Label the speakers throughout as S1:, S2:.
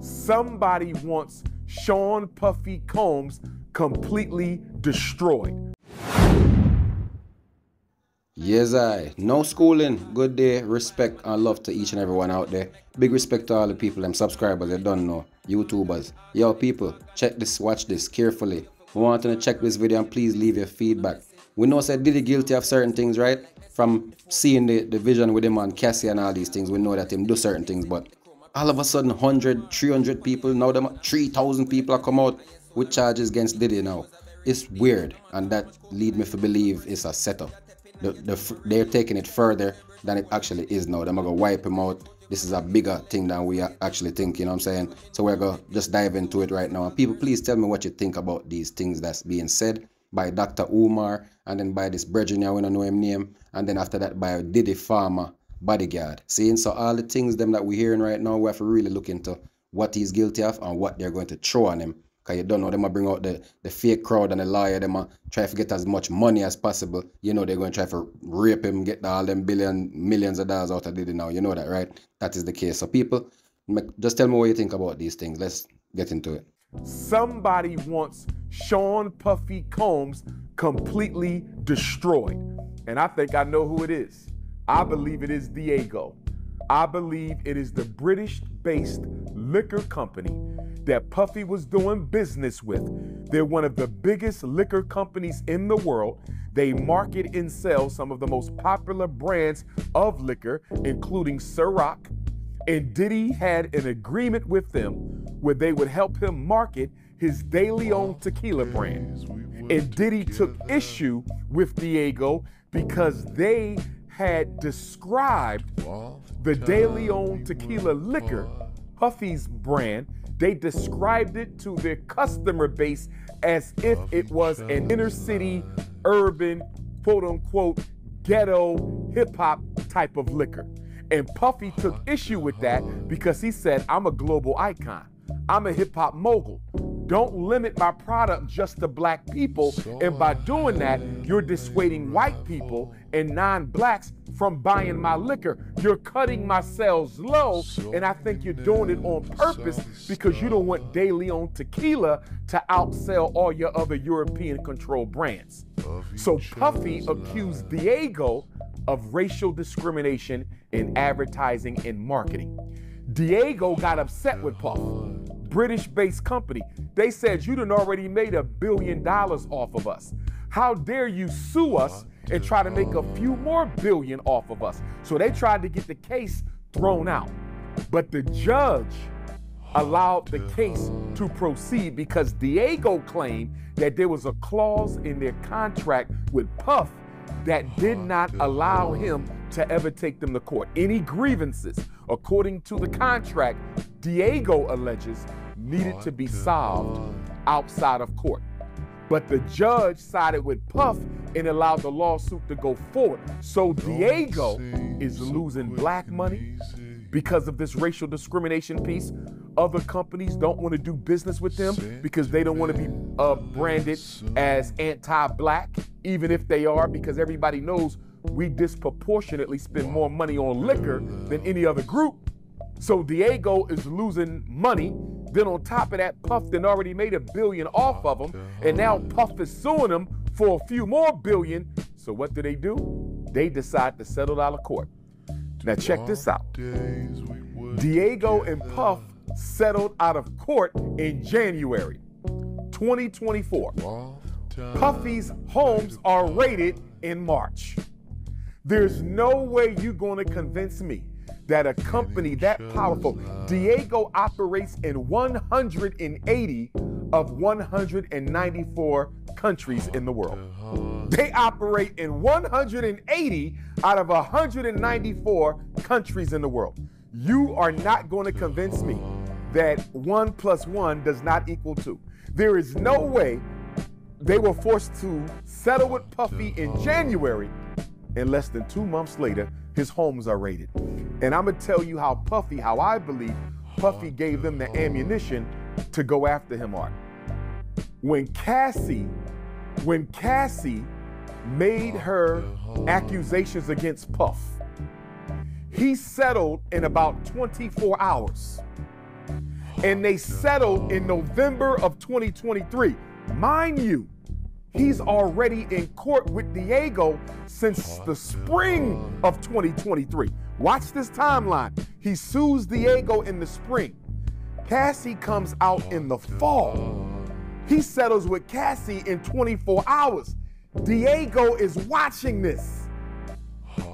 S1: Somebody wants Sean Puffy Combs completely destroyed.
S2: Yes, I. No schooling. Good day. Respect and love to each and everyone out there. Big respect to all the people, them subscribers, they don't know. YouTubers. Yo, people, check this, watch this carefully. We want to check this video and please leave your feedback. We know said Diddy guilty of certain things, right? From seeing the, the vision with him and Cassie and all these things, we know that him do certain things, but all of a sudden 100, 300 people, now them 3,000 people are come out with charges against Diddy now. It's weird and that lead me to believe it's a setup the, the, they're taking it further than it actually is now. They're gonna wipe him out. This is a bigger thing than we are actually think, you know what I'm saying? So we're gonna just dive into it right now. And people, please tell me what you think about these things that's being said by Dr. Umar and then by this brethren, we don't know him name, and then after that by Diddy Farmer bodyguard. Seeing so all the things them that we're hearing right now, we have to really look into what he's guilty of and what they're going to throw on him Cause you don't know them I bring out the, the fake crowd and the lawyer, them try to get as much money as possible. You know they're going to try to rape him, get all them billion millions of dollars out of Diddy now. You know that, right? That is the case. So people, just tell me what you think about these things. Let's get into it.
S1: Somebody wants Sean Puffy Combs completely destroyed. And I think I know who it is. I believe it is Diageo. I believe it is the British based liquor company that Puffy was doing business with. They're one of the biggest liquor companies in the world. They market and sell some of the most popular brands of liquor, including Ciroc. And Diddy had an agreement with them where they would help him market his De Leon tequila brand. And Diddy took issue with Diageo because they had described the De Leon tequila liquor, Puffy's brand, they described it to their customer base as if it was an inner city, urban, quote unquote, ghetto hip hop type of liquor. And Puffy took issue with that because he said, I'm a global icon. I'm a hip hop mogul. Don't limit my product just to black people. And by doing that, you're dissuading white people and non blacks from buying my liquor. You're cutting my sales low, and I think you're doing it on purpose because you don't want De Leon tequila to outsell all your other European controlled brands. So Puffy accused Diageo of racial discrimination in advertising and marketing. Diageo got upset with Puff. British based company. They said you done already made a billion dollars off of us. How dare you sue us and try to make a few more billion off of us? So they tried to get the case thrown out. But the judge allowed the case to proceed because Diageo claimed that there was a clause in their contract with Puff that did oh, not allow him to ever take them to court. Any grievances, according to the contract, Diageo alleges needed to be solved outside of court. But the judge sided with Puff and allowed the lawsuit to go forward. So Diageo is losing black money because of this racial discrimination piece. Other companies don't want to do business with them because they don't want to be uh, branded as anti black, even if they are, because everybody knows we disproportionately spend more money on liquor than any other group. So Diageo is losing money. Then on top of that, Puff then already made a billion off of them, and now Puff is suing them for a few more billion. So what do they do? They decide to settle out of court. Now check this out. Diageo and Puff settled out of court in January 2024. Puffy's homes are raided in March. There's no way you're going to convince me that a company that powerful, Diageo operates in 180 of 194 countries in the world. They operate in 180 out of 194 countries in the world. You are not going to convince me that one plus one does not equal two. There is no way they were forced to settle with Puffy in January, and less than two months later, his homes are raided. And I'm gonna tell you how Puffy, how I believe Puffy gave them the ammunition to go after him on. When Cassie, when Cassie made her accusations against Puff, he settled in about 24 hours. and they settled in November of 2023. Mind you, he's already in court with Diageo since the spring of 2023. Watch this timeline. He sues Diageo in the spring. Cassie comes out in the fall. He settles with Cassie in 24 hours. Diageo is watching this.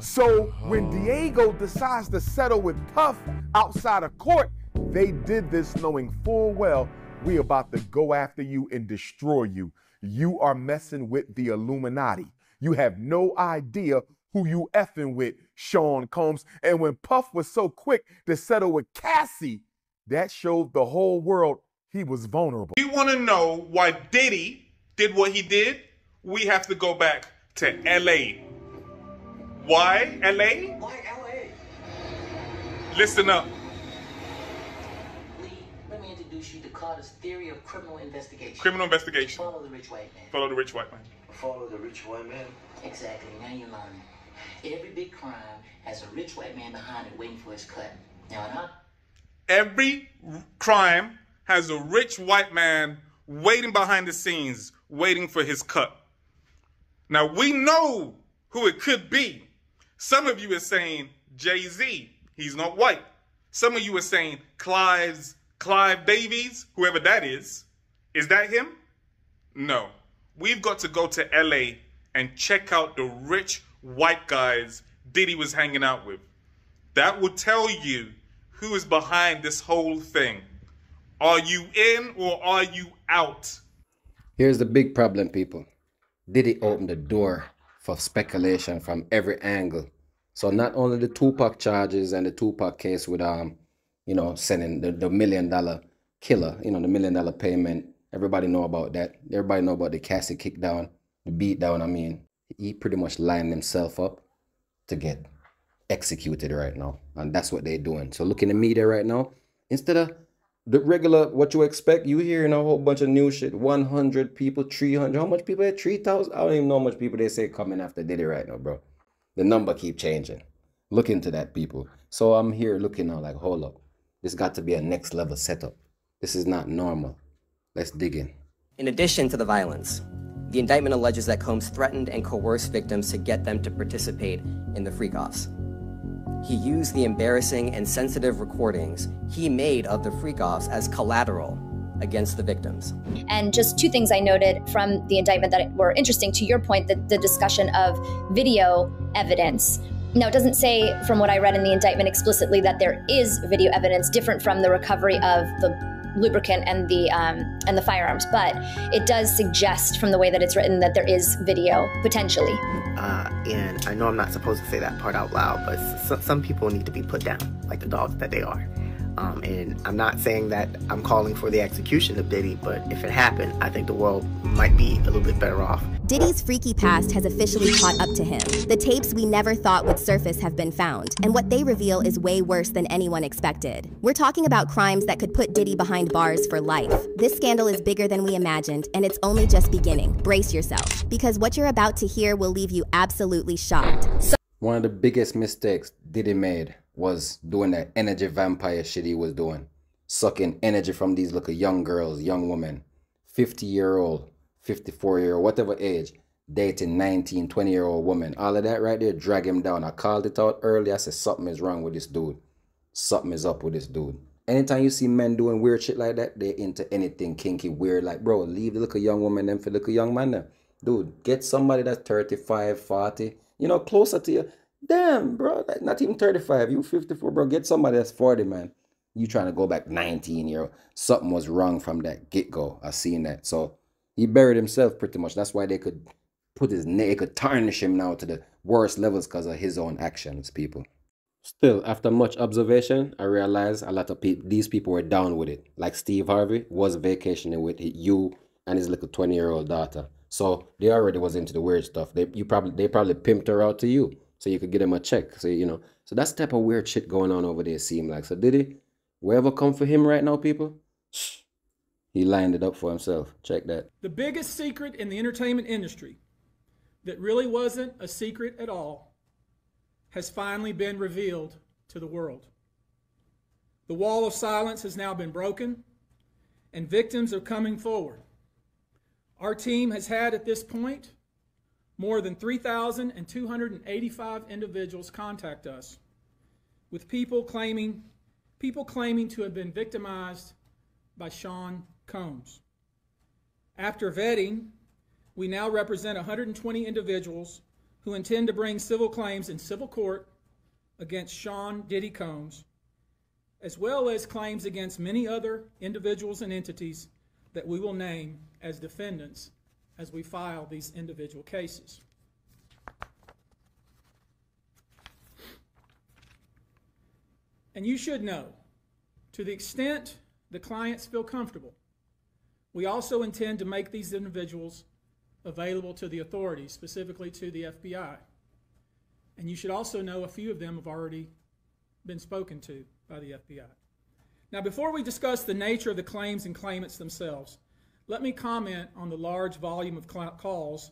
S1: So when Diageo decides to settle with Puff outside of court, they did this knowing full well we about to go after you and destroy you. You are messing with the Illuminati. You have no idea who you effing with, Sean Combs. And when Puff was so quick to settle with Cassie, that showed the whole world he was vulnerable.
S3: You want to know why Diddy did what he did? We have to go back to LA. Why LA?
S4: Why LA?
S3: Listen up.
S4: Lee, let me introduce you to Carter's theory of criminal investigation.
S3: Criminal investigation.
S4: Follow the rich white man.
S3: Follow the rich white man.
S5: Follow the rich white man.
S4: Exactly. Now you're learning. Every big crime has a rich white man behind it waiting for his cut. Now, huh?
S3: Every crime has a rich white man waiting behind the scenes, waiting for his cut. Now we know who it could be. Some of you are saying Jay Z. He's not white. Some of you are saying Clive's Clive Davis, whoever that is. Is that him? No. We've got to go to LA and check out the rich white guys Diddy was hanging out with. That will tell you who is behind this whole thing. Are you in or are you out?
S2: Here's the big problem, people. Diddy opened the door for speculation from every angle. So not only the Tupac charges and the Tupac case with um, you know, sending the, the million dollar killer, you know, the million dollar payment. Everybody know about that. Everybody know about the Cassie kick down, the beat down. I mean, he pretty much lined himself up to get executed right now. And that's what they're doing. So look in the media right now. Instead of the regular what you expect, you hearing a whole bunch of new shit. 100 people, 300. How much people at 3,000? I don't even know how much people they say coming after Diddy right now, bro. The number keep changing. Look into that, people. So I'm here looking now like, hold up. This got to be a next level setup. This is not normal. Let's dig in.
S6: In addition to the violence, the indictment alleges that Combs threatened and coerced victims to get them to participate in the freak-offs. He used the embarrassing and sensitive recordings he made of the freak-offs as collateral against the victims.
S7: And just two things I noted from the indictment that were interesting to your point, the, the discussion of video evidence. Now, it doesn't say from what I read in the indictment explicitly that there is video evidence different from the recovery of the lubricant and the um, and the firearms, but it does suggest from the way that it's written that there is video potentially.
S5: Uh, and I know I'm not supposed to say that part out loud, but s- some people need to be put down, like the dogs that they are. Um, and I'm not saying that I'm calling for the execution of Diddy, but if it happened, I think the world might be a little bit better off.
S8: Diddy's freaky past has officially caught up to him. The tapes we never thought would surface have been found, and what they reveal is way worse than anyone expected. We're talking about crimes that could put Diddy behind bars for life. This scandal is bigger than we imagined, and it's only just beginning. Brace yourself, because what you're about to hear will leave you absolutely shocked. So
S2: One of the biggest mistakes Diddy made was doing that energy vampire shit he was doing. Sucking energy from these little young girls, young women, 50 year old, 54 year old, whatever age, dating 19, 20 year old woman. All of that right there drag him down. I called it out earlier. I said something is wrong with this dude. Something is up with this dude. Anytime you see men doing weird shit like that, they're into anything kinky, weird. Like, bro, leave the little young woman them for the little young man them. Dude, get somebody that's 35, 40, you know, closer to you. Damn, bro, like not even 35. You 54, bro. Get somebody that's 40, man. You trying to go back 19 year old. Something was wrong from that get go. I seen that. So he buried himself pretty much. That's why they could put his name, could tarnish him now to the worst levels because of his own actions, people. Still, after much observation, I realized a lot of people, these people were down with it. Like Steve Harvey was vacationing with you and his little 20 year old daughter. So they already was into the weird stuff. They you probably they probably pimped her out to you so you could get him a check. So you know, so that's type of weird shit going on over there. Seem like so did he? Wherever come for him right now, people, he lined it up for himself. Check that.
S9: The biggest secret in the entertainment industry that really wasn't a secret at all has finally been revealed to the world. The wall of silence has now been broken, and victims are coming forward. Our team has had at this point more than 3,285 individuals contact us with people claiming people claiming to have been victimized by Sean Combs. After vetting, we now represent 120 individuals who intend to bring civil claims in civil court against Sean Diddy Combs, as well as claims against many other individuals and entities that we will name as defendants as we file these individual cases. And you should know, to the extent the clients feel comfortable, we also intend to make these individuals available to the authorities, specifically to the FBI. And you should also know a few of them have already been spoken to by the FBI. Now, before we discuss the nature of the claims and claimants themselves, let me comment on the large volume of calls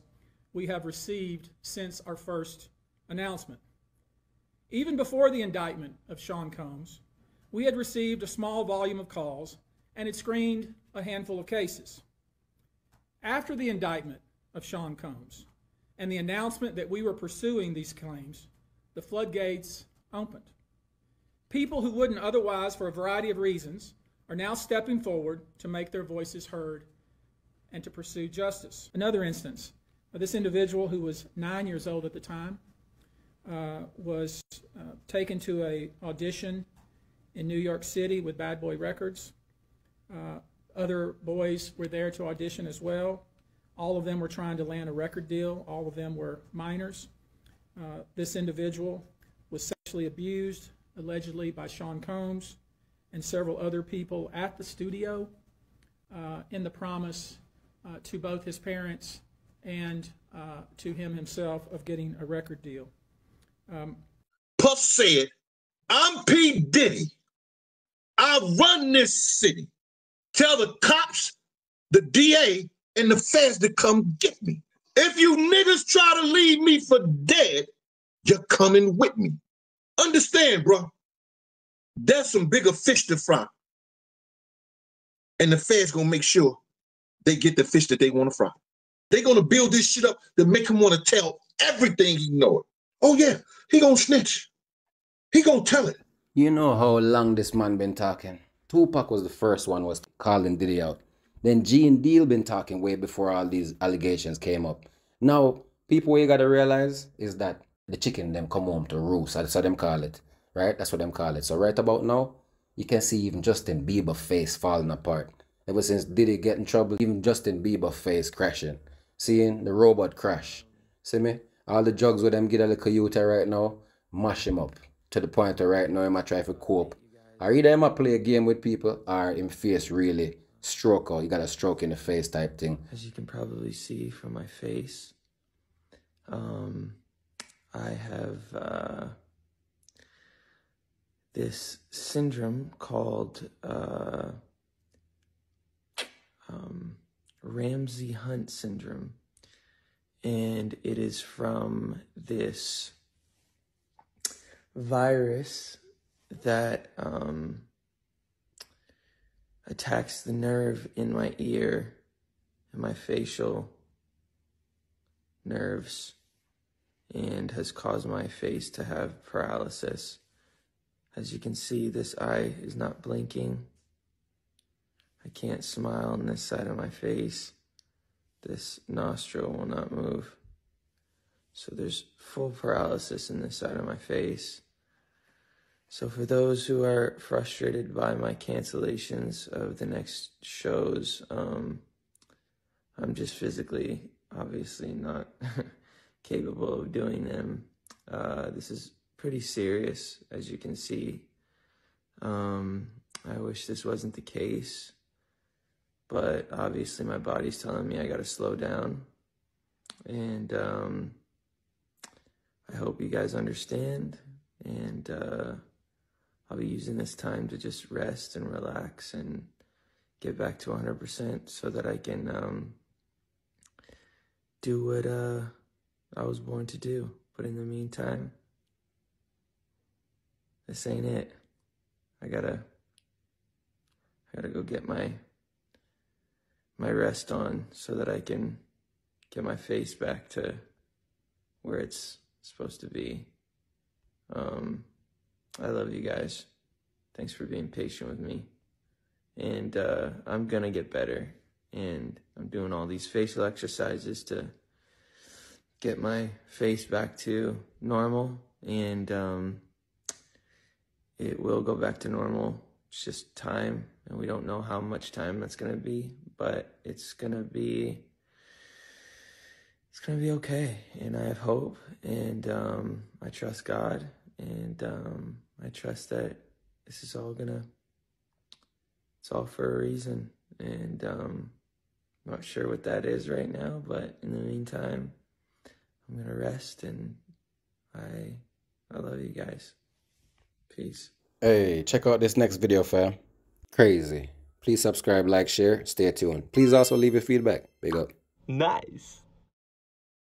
S9: we have received since our first announcement. Even before the indictment of Sean Combs, we had received a small volume of calls and it screened a handful of cases. After the indictment of Sean Combs and the announcement that we were pursuing these claims, the floodgates opened. People who wouldn't otherwise, for a variety of reasons, are now stepping forward to make their voices heard and to pursue justice. Another instance, this individual who was nine years old at the time uh, was uh, taken to a audition in New York City with Bad Boy Records. Uh, other boys were there to audition as well. All of them were trying to land a record deal. All of them were minors. Uh, this individual was sexually abused, allegedly by Sean Combs and several other people at the studio uh, in the promise uh, to both his parents and to him himself of getting a record deal.
S10: Um, Puff said, I'm P. Diddy. I run this city. Tell the cops, the DA, and the feds to come get me. If you niggas try to leave me for dead, you're coming with me. Understand, bro. There's some bigger fish to fry. And the feds gonna make sure they get the fish that they want to fry. They're gonna build this shit up to make him want to tell everything he know it. Oh yeah, he gonna snitch. He gonna tell it.
S2: You know how long this man been talking. Tupac was the first one was calling Diddy out. Then Gene Deal been talking way before all these allegations came up. Now, people what you gotta realize is that the chicken them come home to roost. That's how them call it. Right? That's what them call it. So right about now, you can see even Justin Bieber face falling apart. Ever since Diddy get in trouble, even Justin Bieber face crashing. Seeing the robot crash. See me? All the drugs with them get a little youth right now, mash him up. To the point of right now, he might try to cope. Or either him play a game with people or him face really stroke or you got a stroke in the face type thing.
S11: As you can probably see from my face, um, I have uh, this syndrome called uh, um, Ramsay Hunt syndrome and it is from this virus that um, attacks the nerve in my ear and my facial nerves and has caused my face to have paralysis. As you can see, this eye is not blinking. I can't smile on this side of my face. This nostril will not move. So there's full paralysis in this side of my face. So for those who are frustrated by my cancellations of the next shows, um, I'm just physically, obviously not capable of doing them. Uh, this is pretty serious, as you can see. Um, I wish this wasn't the case but obviously my body's telling me I got to slow down. And um, I hope you guys understand. And uh, I'll be using this time to just rest and relax and get back to 100% so that I can um, do what uh, I was born to do. But in the meantime, this ain't it. I gotta I gotta go get my my rest on so that I can get my face back to where it's supposed to be. Um, I love you guys. Thanks for being patient with me. And uh, I'm gonna get better. And I'm doing all these facial exercises to get my face back to normal. And um, it will go back to normal. It's just time, and we don't know how much time that's gonna be, but it's gonna be it's gonna be okay. And I have hope, and um, I trust God, and um, I trust that this is all gonna it's all for a reason, and um, I'm not sure what that is right now, but in the meantime, I'm gonna rest, and I I love you guys. Peace.
S2: Hey, check out this next video, fam. Crazy. Please subscribe, like, share, stay tuned. Please also leave your feedback. Big up.
S12: Nice.